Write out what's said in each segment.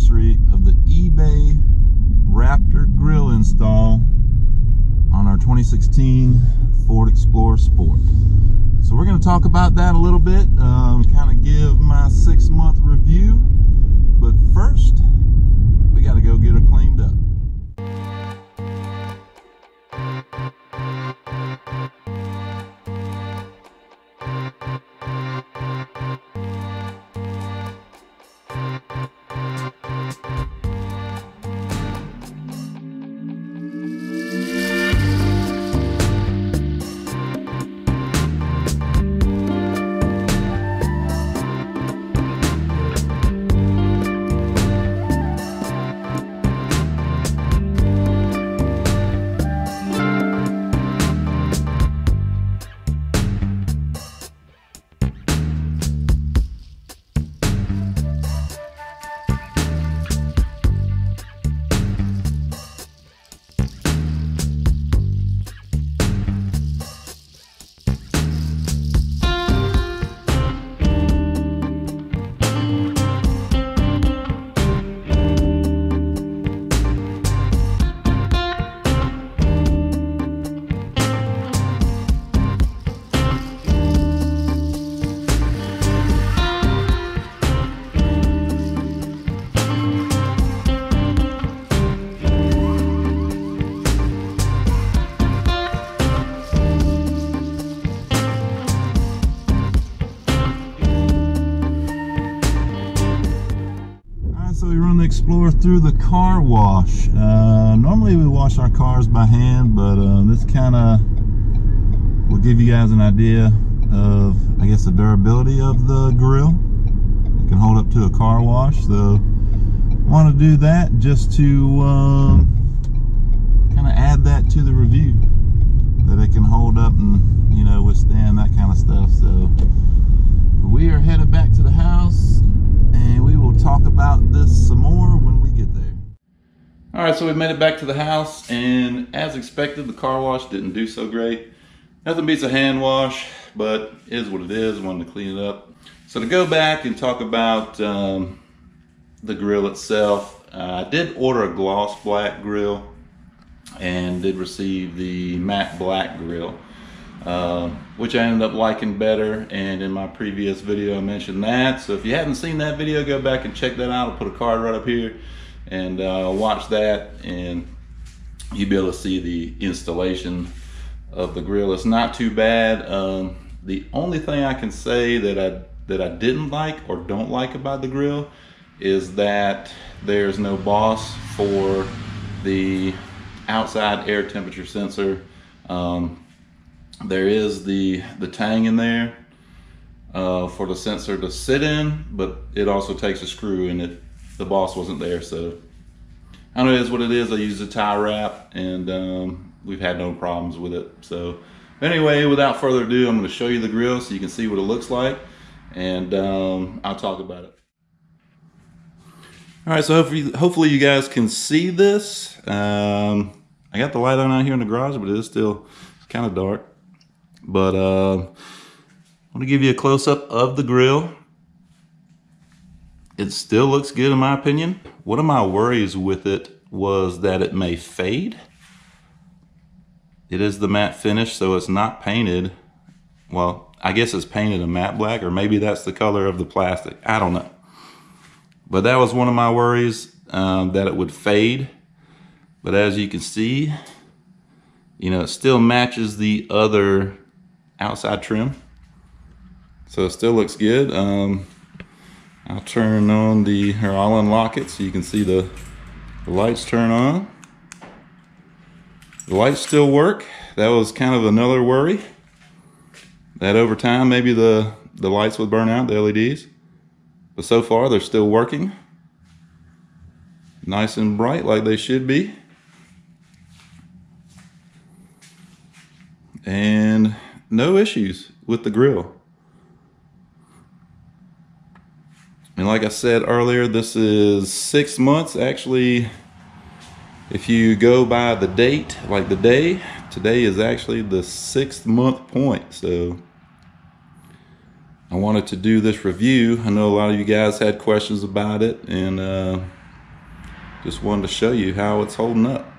anniversary of the eBay Raptor grill install on our 2016 Ford Explorer Sport. So we're going to talk about that a little bit, um, kind of give my six month review. But first, we got to go get her cleaned up. Through the car wash. Uh, normally we wash our cars by hand, but uh, this kind of will give you guys an idea of, I guess, the durability of the grill. It can hold up to a car wash, so want to do that just to um, kind of add that to the review, that it can hold up and, you know, withstand that kind of stuff. So we are headed back to the house and we will talk about this some more when we get there. All right, so we made it back to the house, and as expected, the car wash didn't do so great. Nothing beats a hand wash, but is what it is. Wanted to clean it up. So to go back and talk about um, the grill itself, uh, I did order a gloss black grill and did receive the matte black grill. Uh, which I ended up liking better. And in my previous video, I mentioned that. So if you haven't seen that video, go back and check that out. I'll put a card right up here and uh, watch that, and you'll be able to see the installation of the grill. It's not too bad. Um, the only thing I can say that I that I didn't like or don't like about the grill is that there's no boss for the outside air temperature sensor. Um, there is the the tang in there uh, for the sensor to sit in, but it also takes a screw and it the boss wasn't there. So I know it is what it is. I use a tie wrap and um, we've had no problems with it. So anyway, without further ado, I'm going to show you the grill so you can see what it looks like and um, I'll talk about it. All right, so hopefully, hopefully you guys can see this. Um, I got the light on out here in the garage, but it is still kind of dark. But uh, I'm to give you a close-up of the grill. It still looks good in my opinion. One of my worries with it was that it may fade. It is the matte finish, so it's not painted. Well, I guess it's painted a matte black, or maybe that's the color of the plastic. I don't know. But that was one of my worries, um, that it would fade. But as you can see, you know, it still matches the other outside trim. So it still looks good. Um, I'll turn on the, or I'll unlock it so you can see the, the lights turn on. The lights still work. That was kind of another worry. That over time, maybe the, the lights would burn out, the LEDs. But so far, they're still working. Nice and bright like they should be. And no issues with the grill. And like I said earlier, this is six months. Actually, if you go by the date, like the day, today is actually the sixth month point. So I wanted to do this review. I know a lot of you guys had questions about it and uh, just wanted to show you how it's holding up.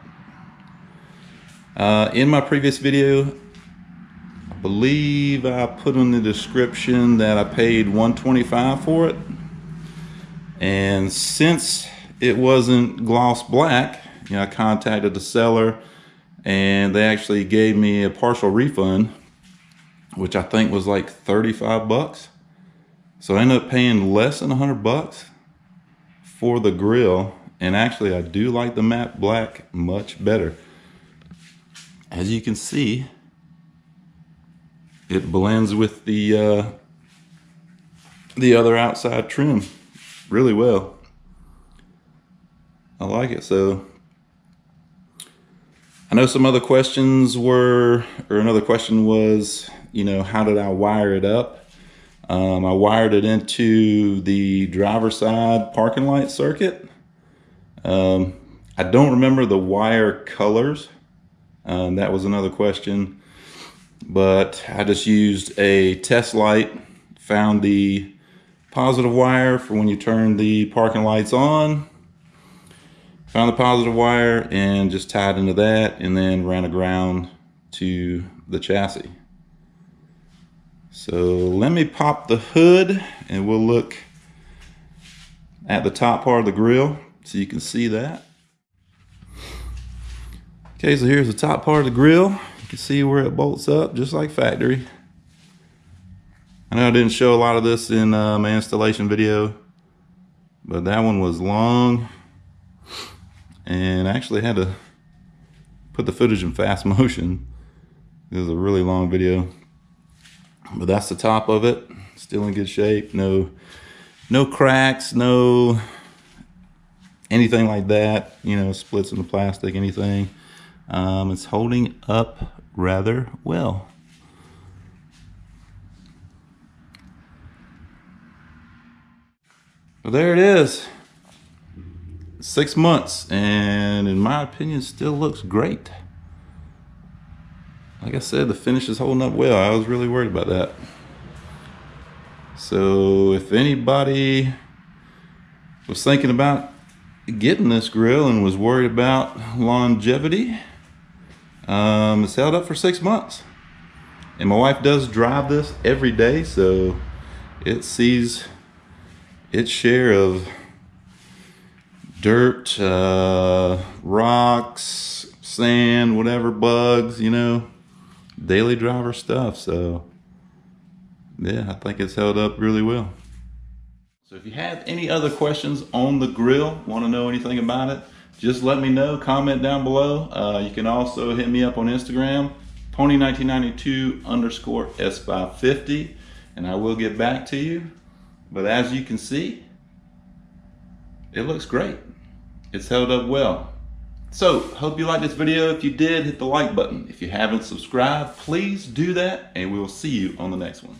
Uh, in my previous video, believe I put in the description that I paid 125 for it. And since it wasn't gloss black, you know, I contacted the seller and they actually gave me a partial refund which I think was like 35 bucks. So I ended up paying less than 100 bucks for the grill. And actually, I do like the matte black much better. As you can see, it blends with the uh, the other outside trim really well. I like it. So I know some other questions were, or another question was, you know, how did I wire it up? Um, I wired it into the driver side parking light circuit. Um, I don't remember the wire colors. Um, that was another question. But I just used a test light, found the positive wire for when you turn the parking lights on, found the positive wire and just tied into that and then ran a ground to the chassis. So let me pop the hood and we'll look at the top part of the grill so you can see that. Okay, so here's the top part of the grill. Can see where it bolts up just like factory. I know I didn't show a lot of this in uh, my installation video, but that one was long and I actually had to put the footage in fast motion. It was a really long video but that's the top of it still in good shape no no cracks no anything like that you know splits in the plastic anything um, it's holding up rather well well there it is six months and in my opinion still looks great like I said, the finish is holding up well. I was really worried about that. So if anybody was thinking about getting this grill and was worried about longevity, um, it's held up for six months. And my wife does drive this every day, so it sees its share of dirt, uh, rocks, sand, whatever, bugs, you know daily driver stuff. So yeah, I think it's held up really well. So if you have any other questions on the grill, want to know anything about it, just let me know, comment down below. Uh, you can also hit me up on Instagram, ponie1992 underscore S550, and I will get back to you. But as you can see, it looks great. It's held up well. So, hope you liked this video. If you did, hit the like button. If you haven't subscribed, please do that, and we will see you on the next one.